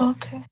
Okay.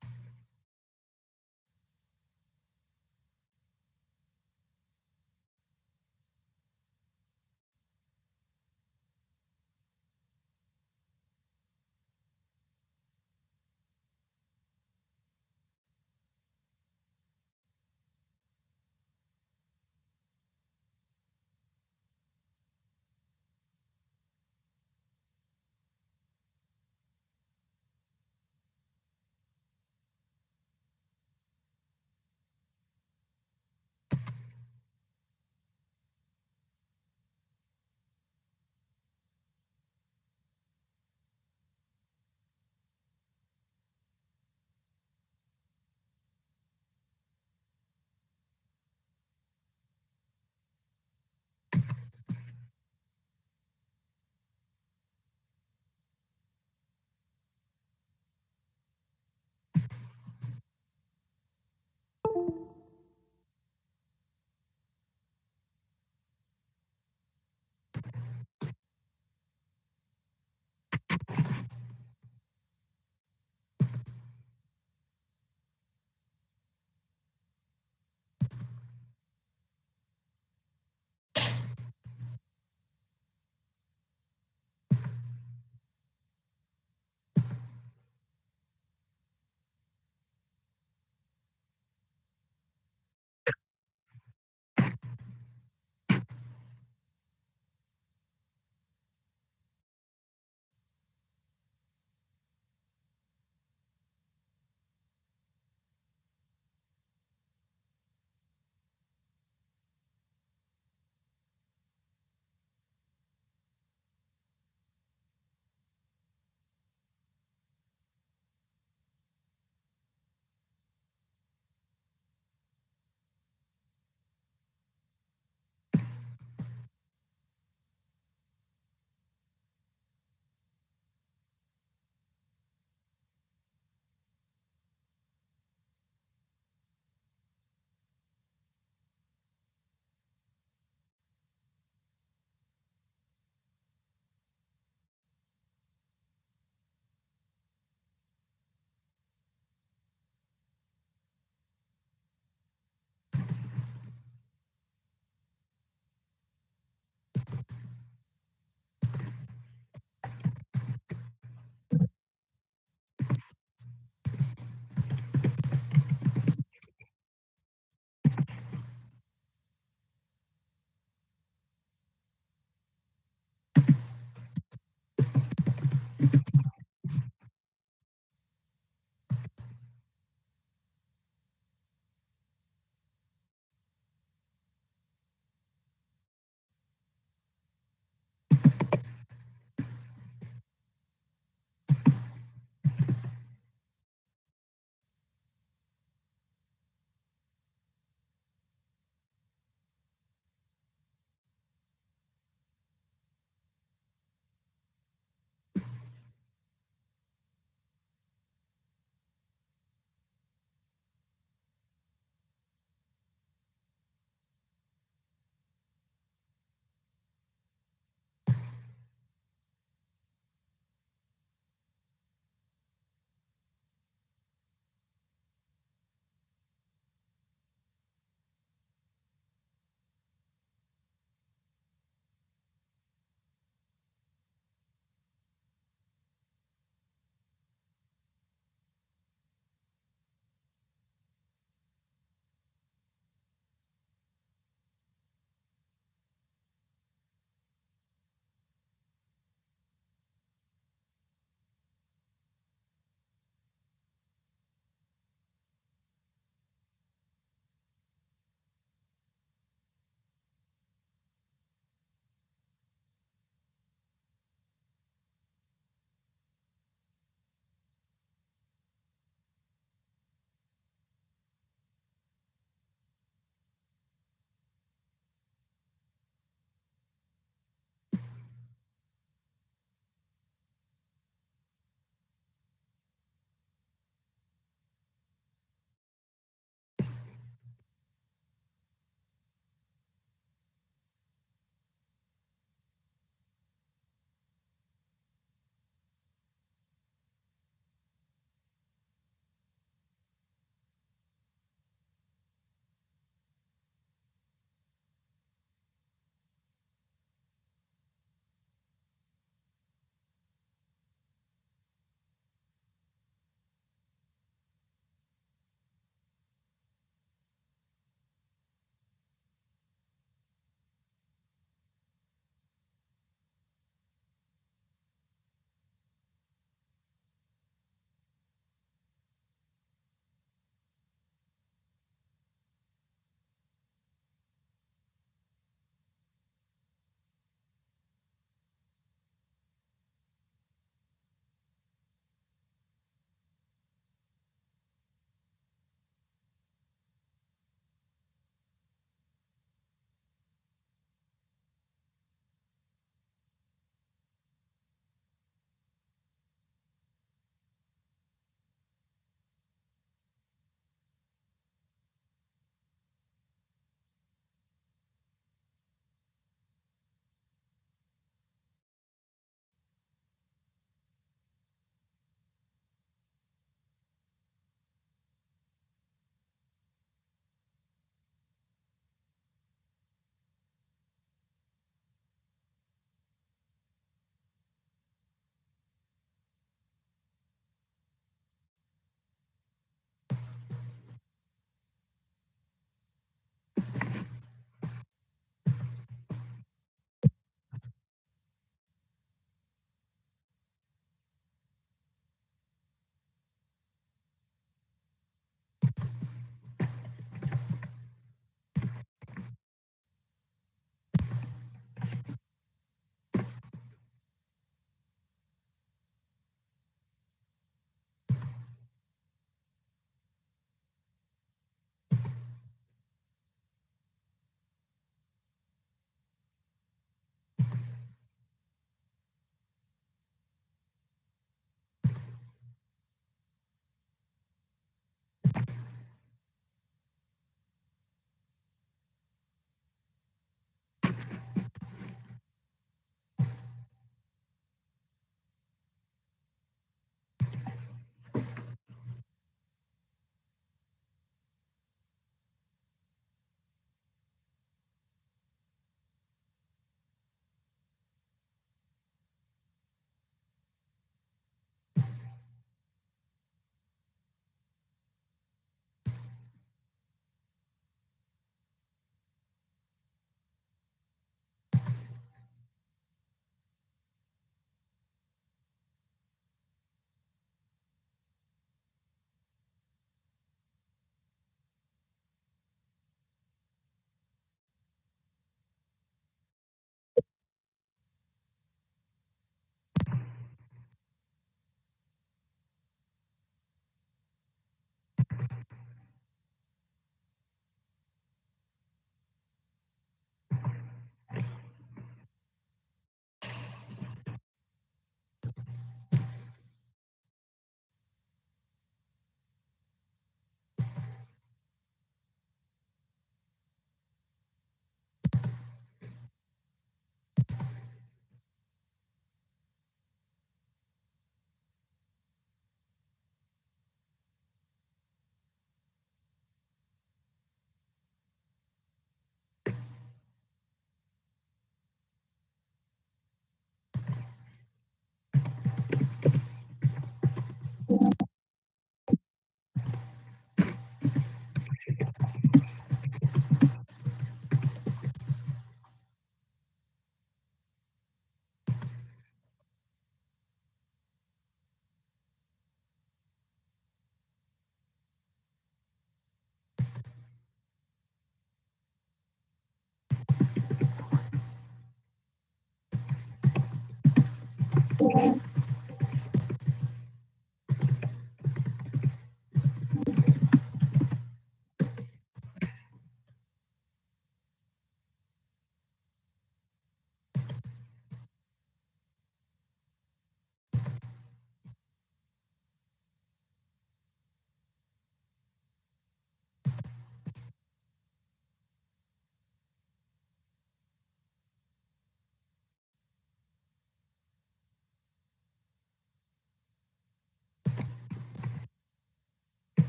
Thank you.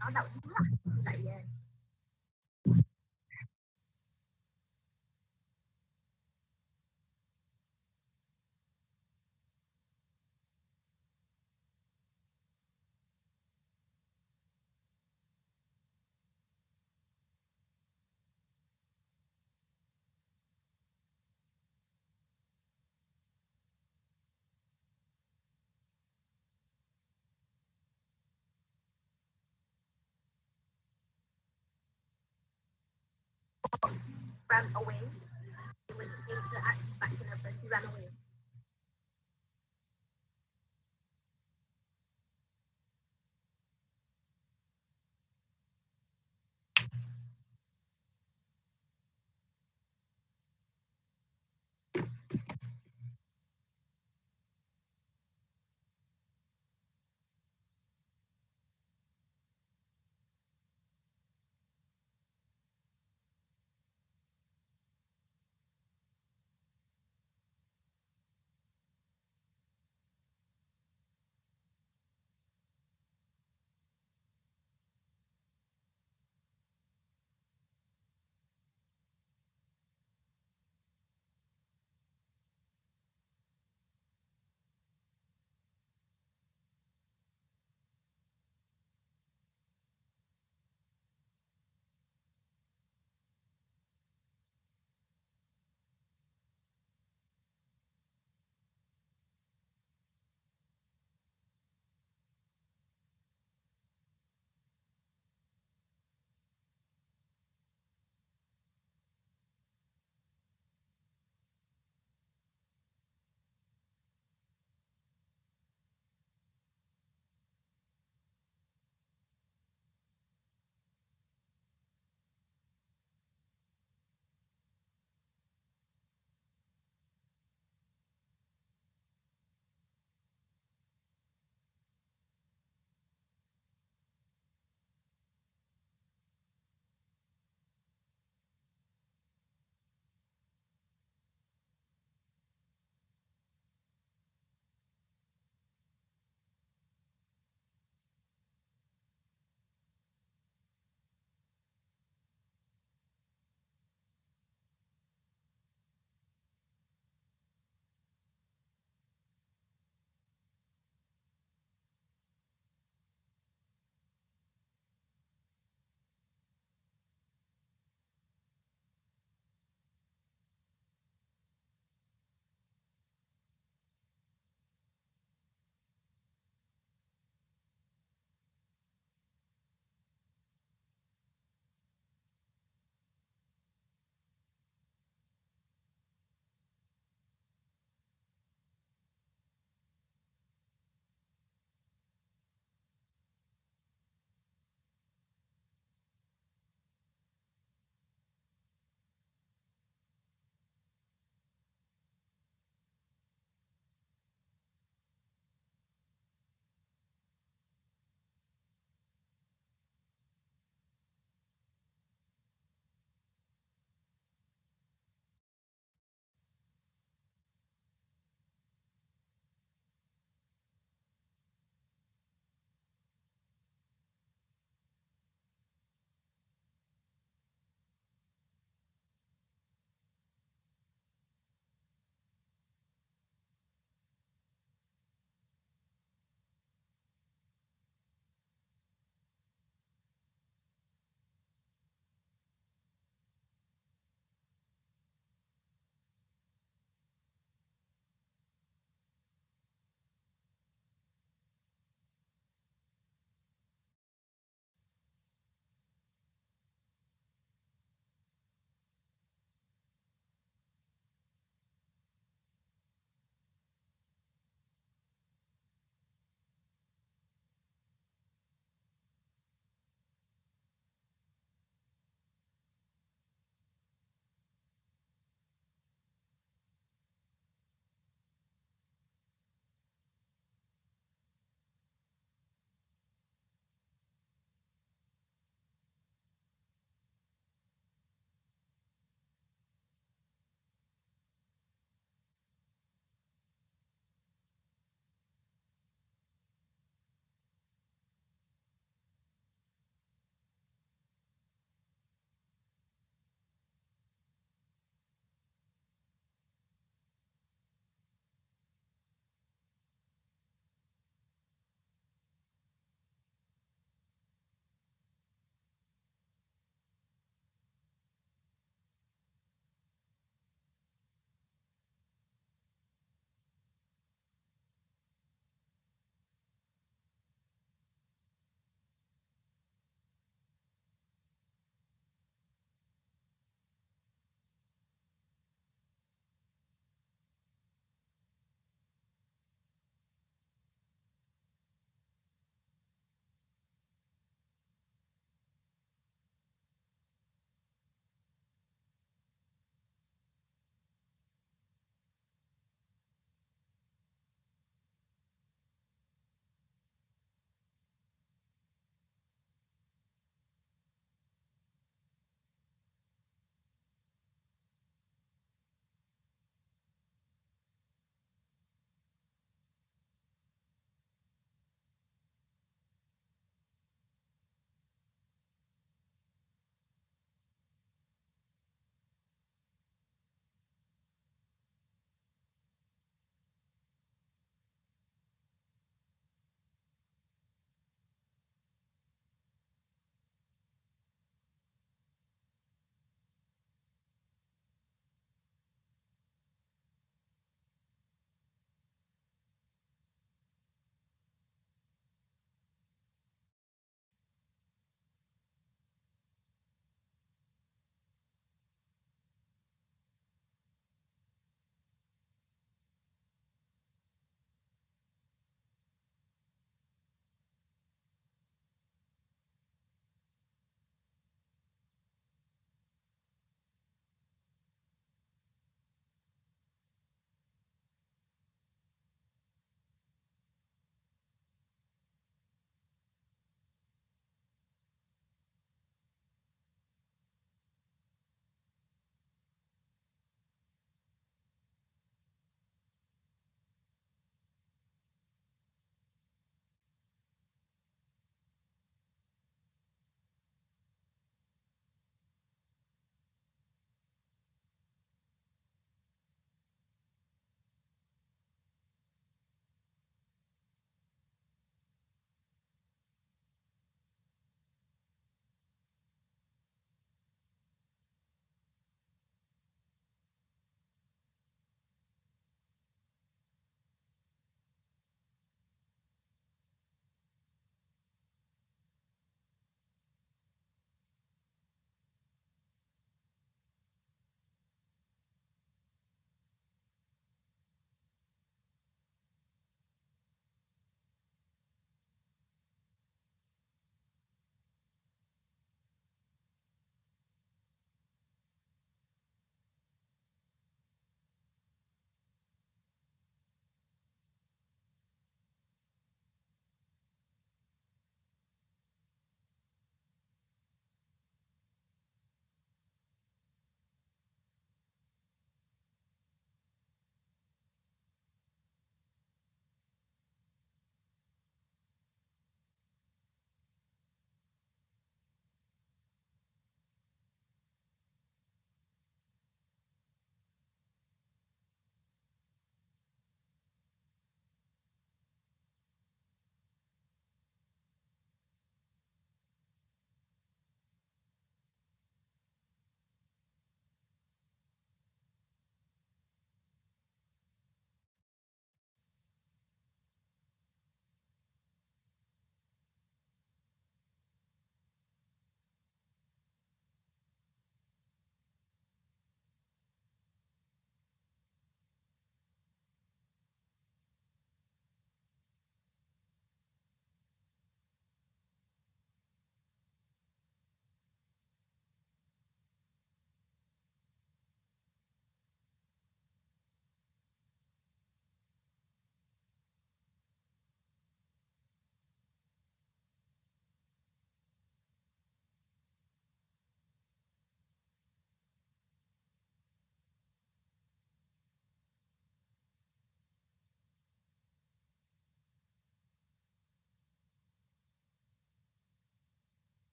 ở đầu tháng thì lại ran away.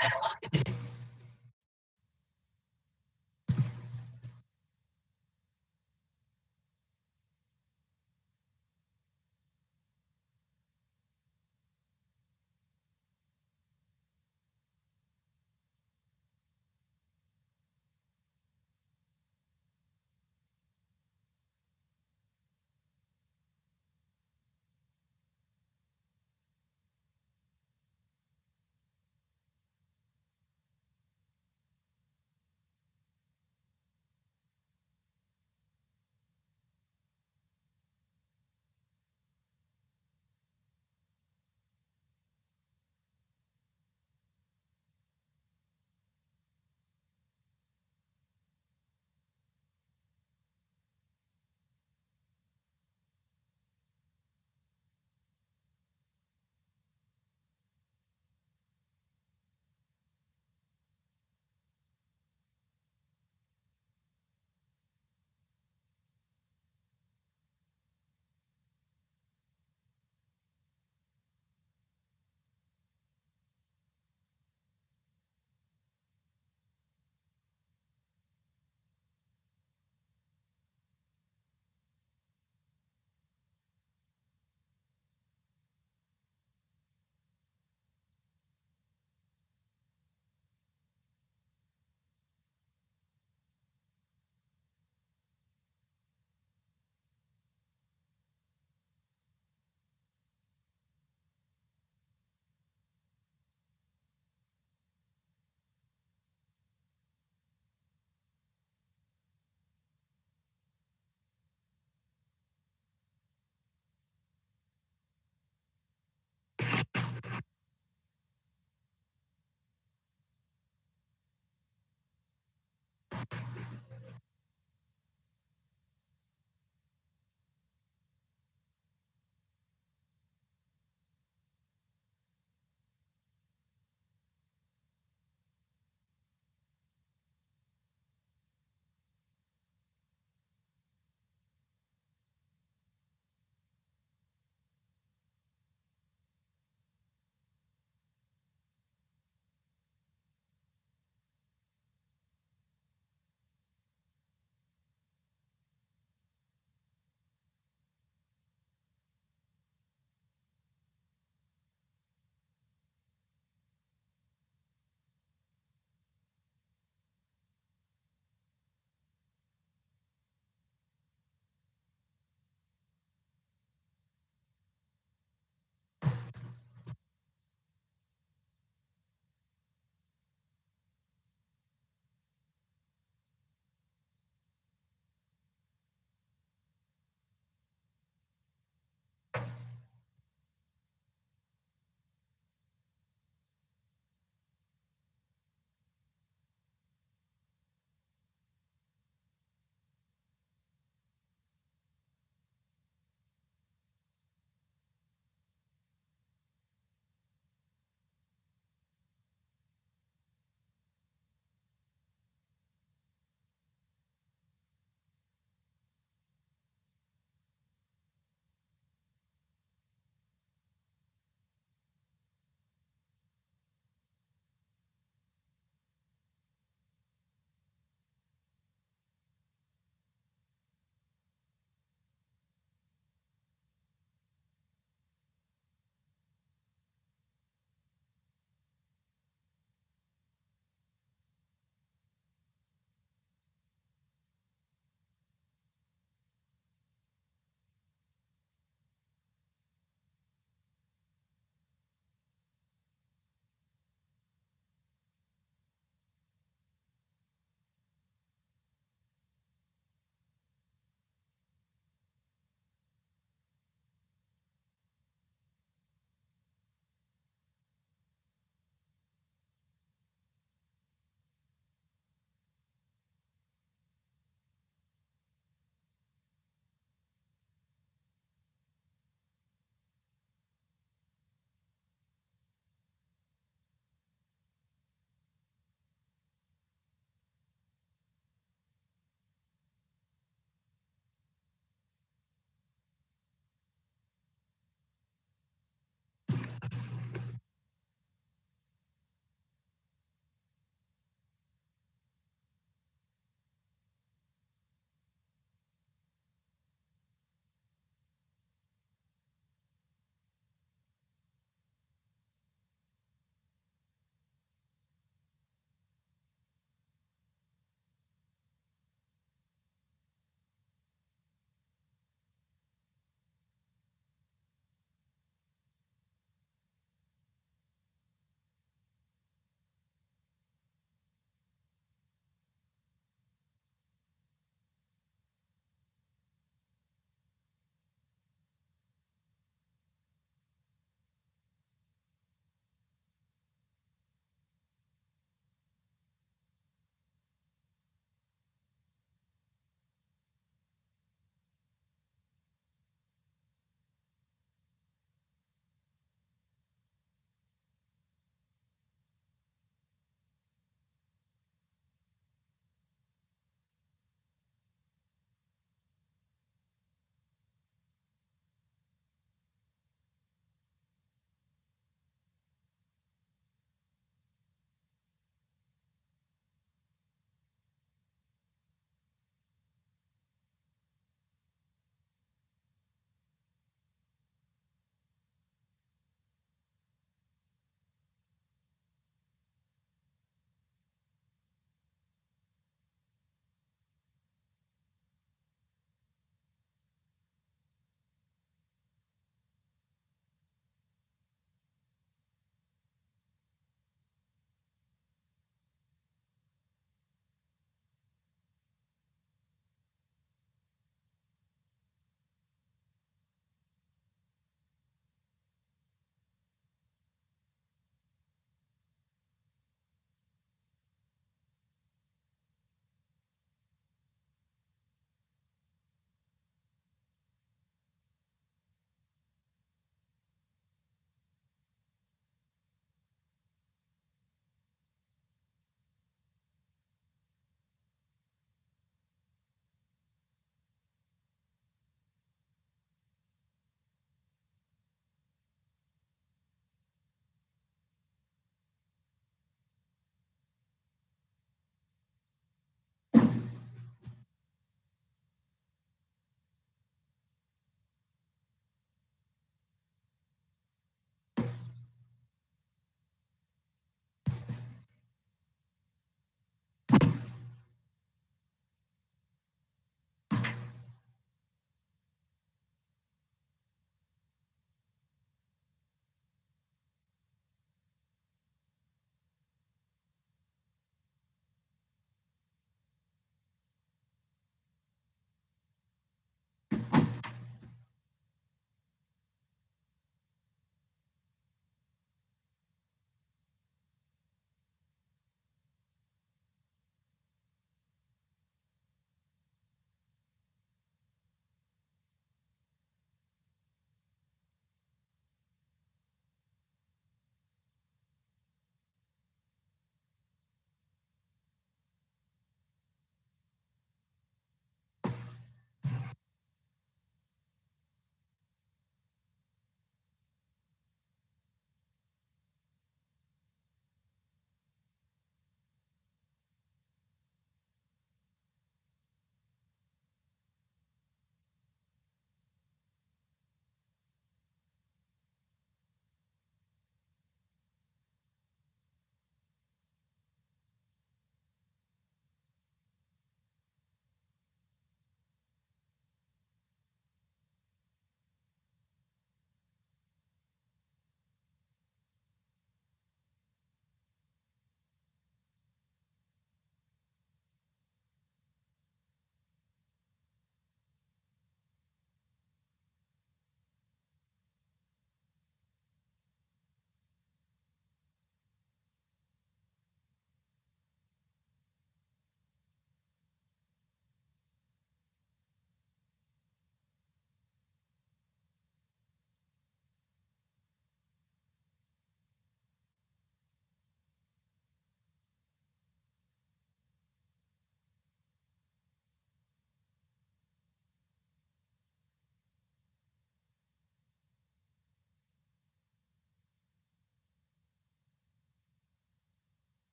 I don't know.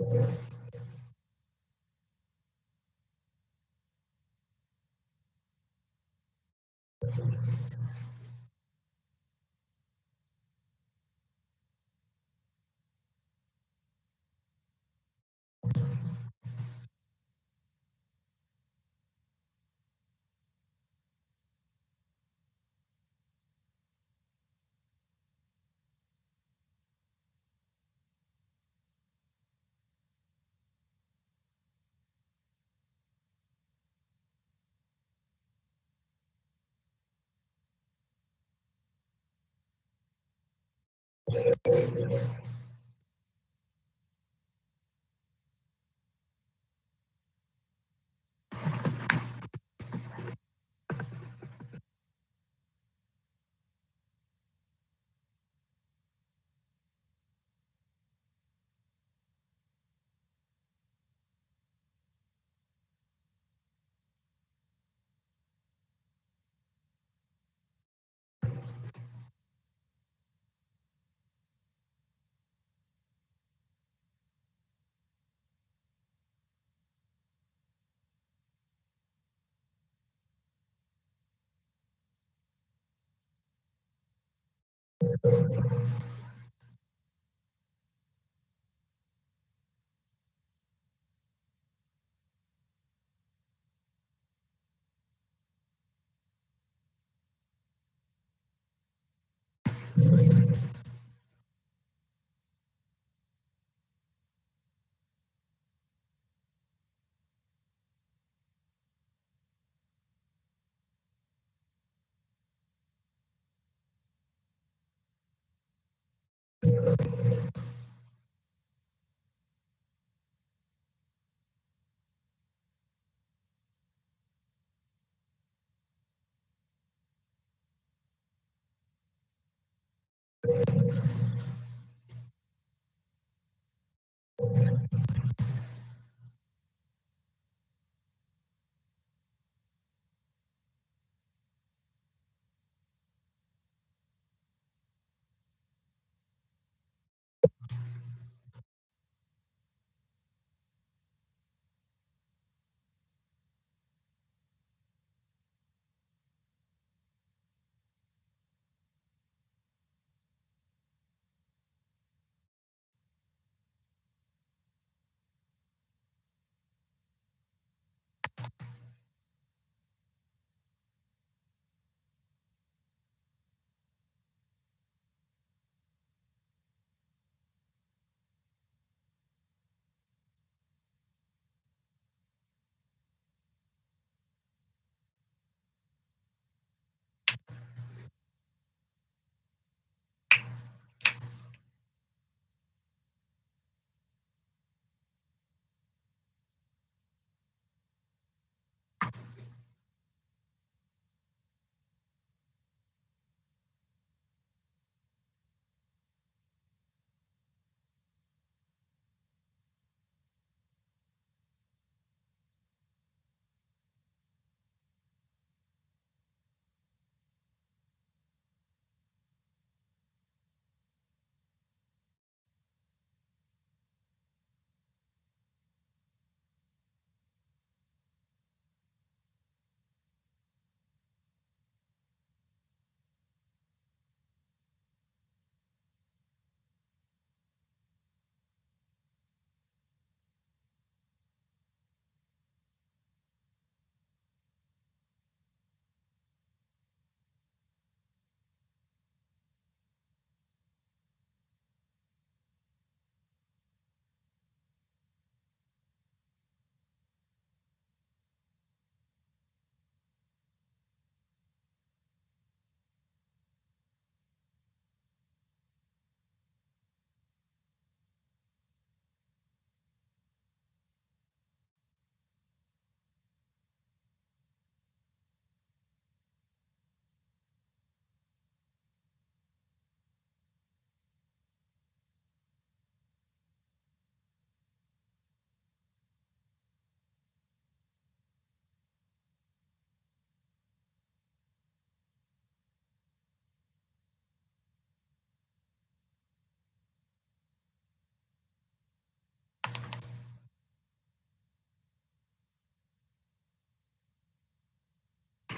Thank you. é,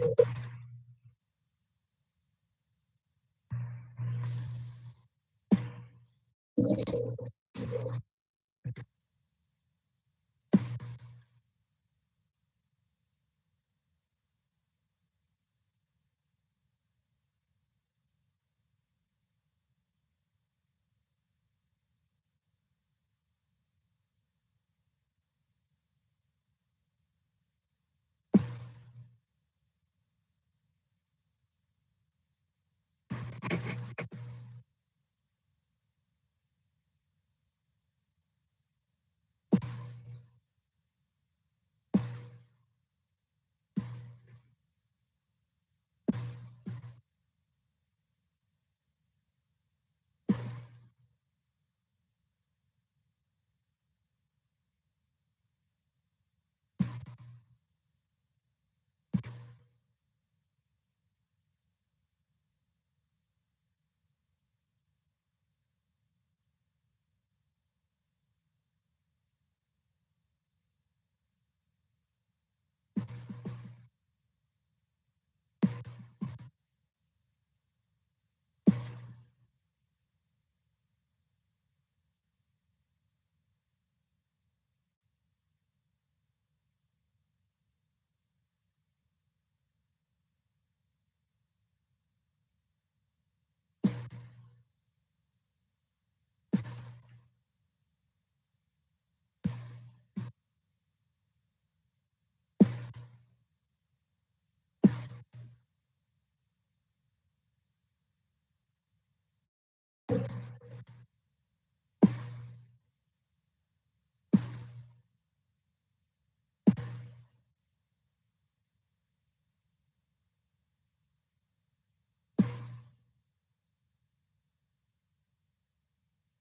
Thank you.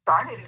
started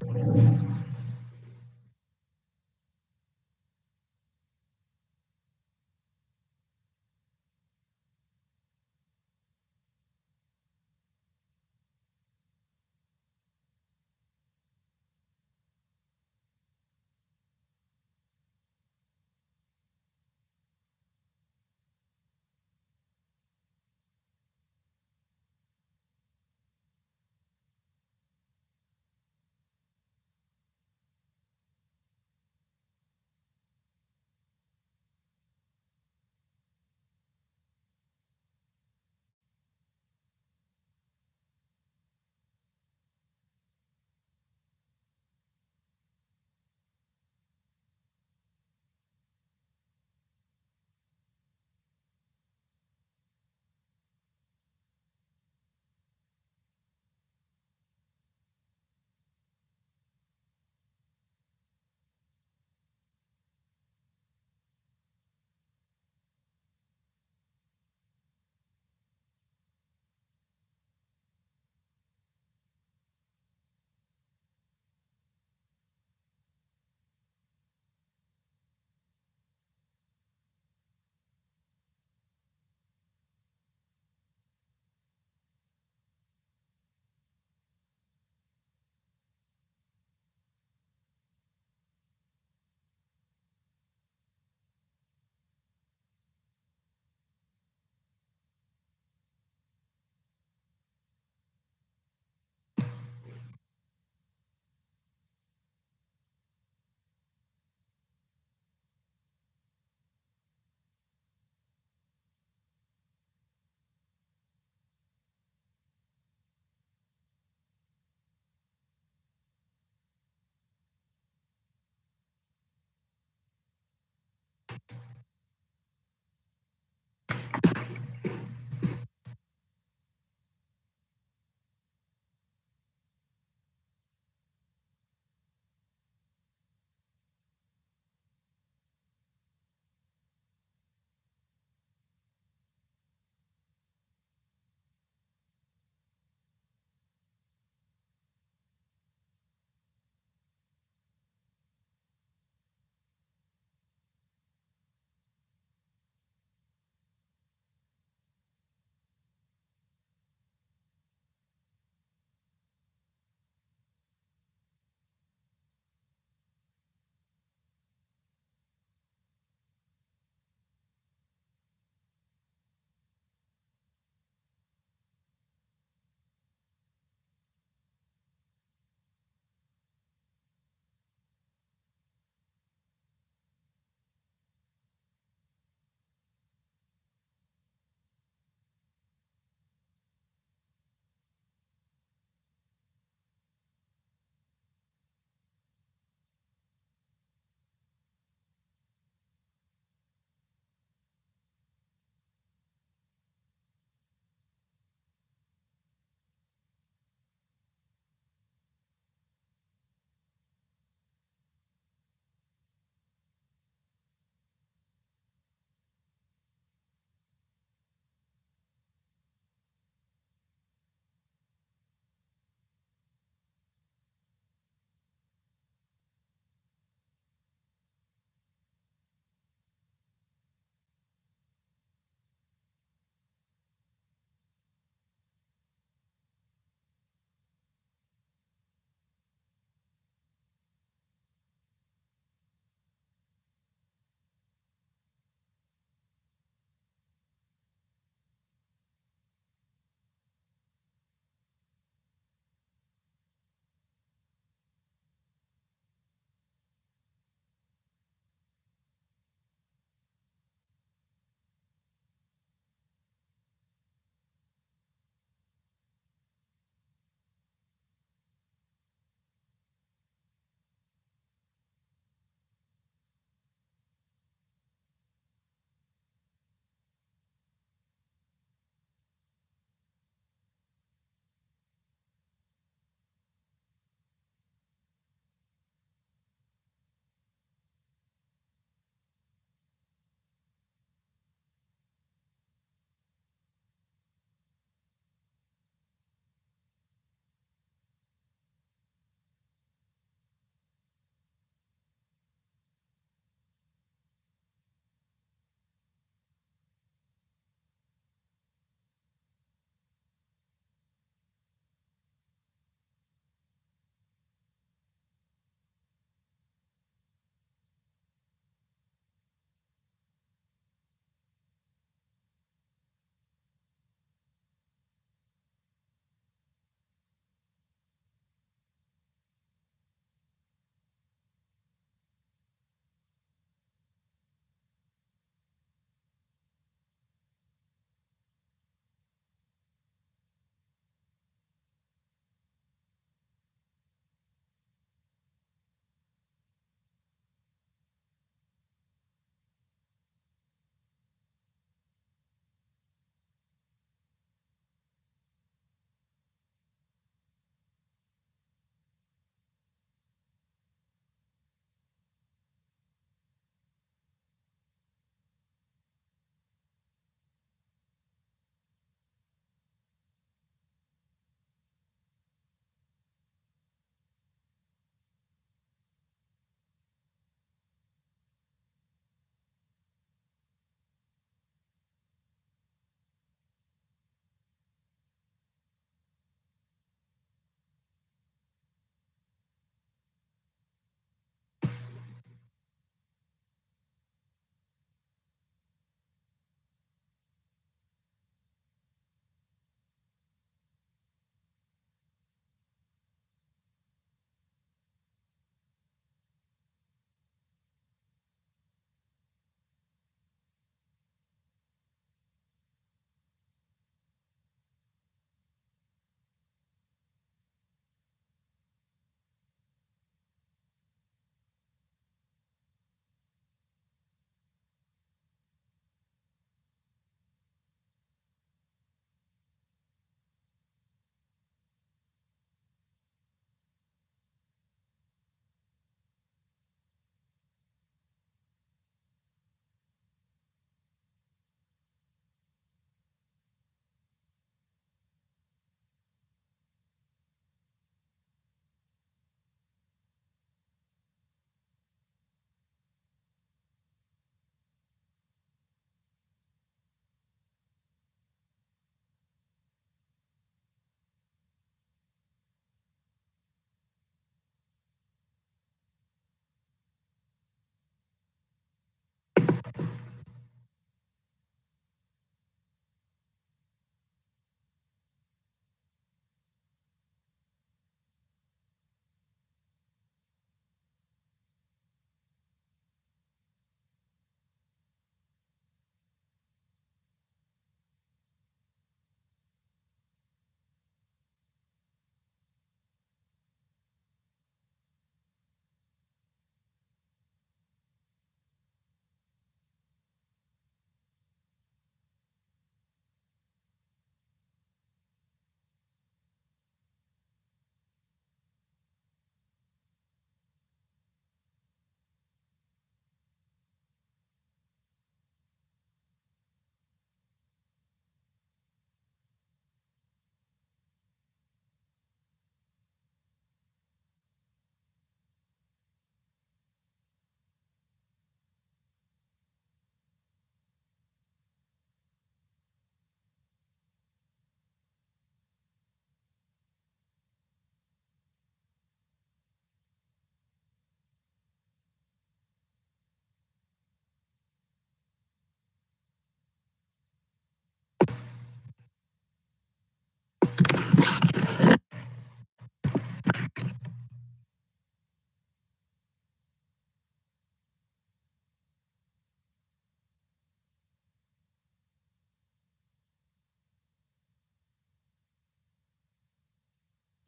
Thank you.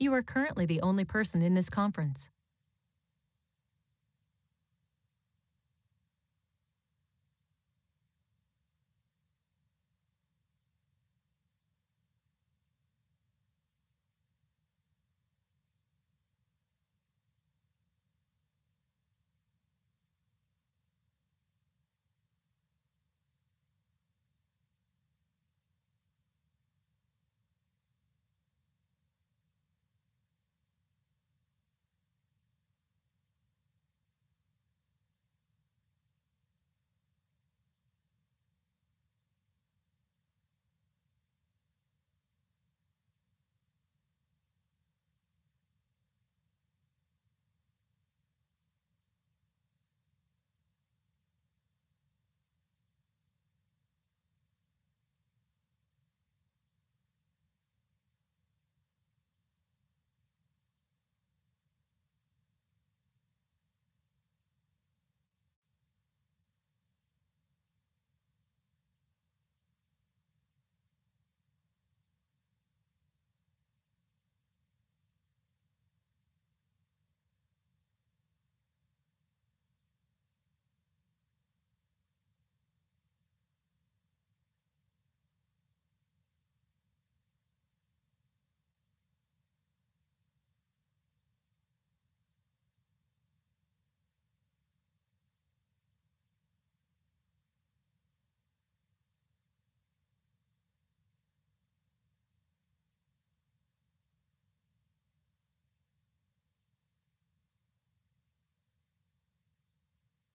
You are currently the only person in this conference.